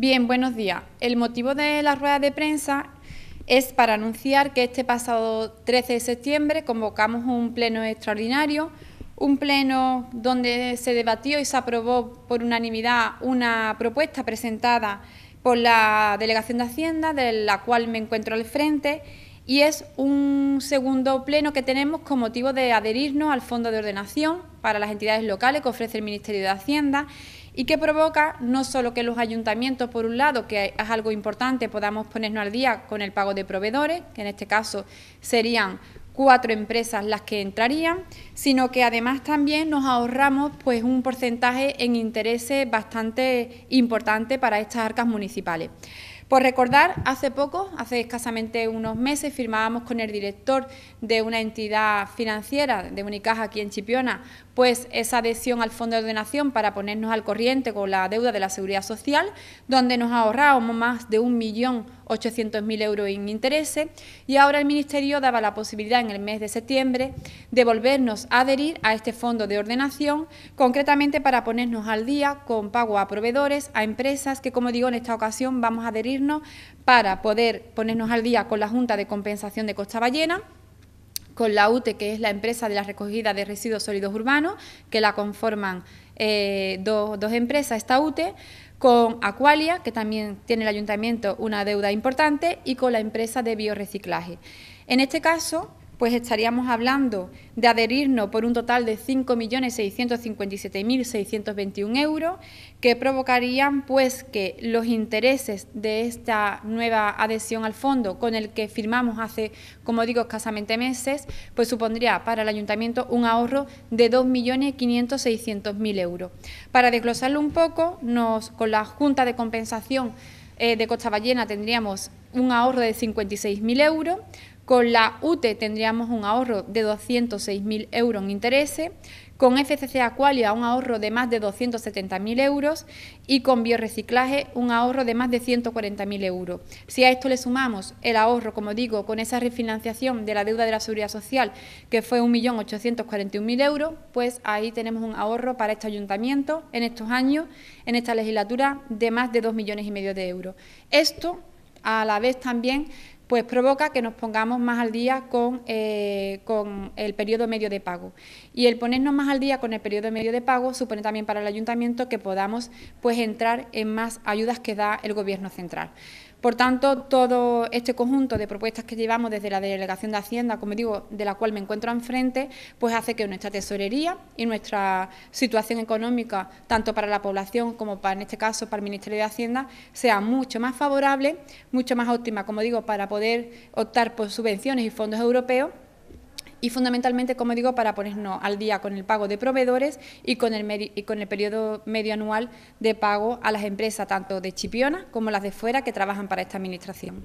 Bien, buenos días. El motivo de la rueda de prensa es para anunciar que este pasado 13 de septiembre convocamos un pleno extraordinario, un pleno donde se debatió y se aprobó por unanimidad una propuesta presentada por la Delegación de Hacienda, de la cual me encuentro al frente, y es un segundo pleno que tenemos con motivo de adherirnos al Fondo de Ordenación para las entidades locales que ofrece el Ministerio de Hacienda y que provoca no solo que los ayuntamientos, por un lado, que es algo importante, podamos ponernos al día con el pago de proveedores, que en este caso serían cuatro empresas las que entrarían, sino que además también nos ahorramos pues un porcentaje en intereses bastante importante para estas arcas municipales. Por recordar, hace poco, hace escasamente unos meses, firmábamos con el director de una entidad financiera, de Unicaja aquí en Chipiona, pues esa adhesión al Fondo de Ordenación para ponernos al corriente con la deuda de la Seguridad Social, donde nos ahorrábamos más de 1.800.000 euros en intereses y ahora el Ministerio daba la posibilidad en el mes de septiembre de volvernos a adherir a este Fondo de Ordenación, concretamente para ponernos al día con pago a proveedores, a empresas que, como digo, en esta ocasión vamos a adherirnos para poder ponernos al día con la Junta de Compensación de Costa Ballena, con la UTE, que es la empresa de la recogida de residuos sólidos urbanos, que la conforman eh, dos, dos empresas, esta UTE, con Aqualia, que también tiene el ayuntamiento una deuda importante, y con la empresa de biorreciclaje. En este caso, pues estaríamos hablando de adherirnos por un total de 5.657.621 euros, que provocarían pues que los intereses de esta nueva adhesión al fondo, con el que firmamos hace, como digo, escasamente meses, pues supondría para el ayuntamiento un ahorro de 2.500.600.000 euros. Para desglosarlo un poco, nos, con la Junta de Compensación eh, de Costa Ballena tendríamos un ahorro de 56.000 euros, con la UTE tendríamos un ahorro de 206.000 euros en intereses, con FCC Aqualia un ahorro de más de 270.000 euros y con bioreciclaje un ahorro de más de 140.000 euros. Si a esto le sumamos el ahorro, como digo, con esa refinanciación de la deuda de la Seguridad Social, que fue 1.841.000 euros, pues ahí tenemos un ahorro para este ayuntamiento en estos años, en esta legislatura, de más de 2 millones y medio de euros. Esto, a la vez también, pues provoca que nos pongamos más al día con, eh, con, el periodo medio de pago. Y el ponernos más al día con el periodo medio de pago supone también para el ayuntamiento que podamos pues, entrar en más ayudas que da el Gobierno central. Por tanto, todo este conjunto de propuestas que llevamos desde la Delegación de Hacienda, como digo, de la cual me encuentro enfrente, pues hace que nuestra tesorería y nuestra situación económica, tanto para la población como para, en este caso, para el Ministerio de Hacienda, sea mucho más favorable, mucho más óptima, como digo, para poder optar por subvenciones y fondos europeos y fundamentalmente, como digo, para ponernos al día con el pago de proveedores y con el, y con el periodo medio anual de pago a las empresas, tanto de Chipiona como las de fuera, que trabajan para esta Administración.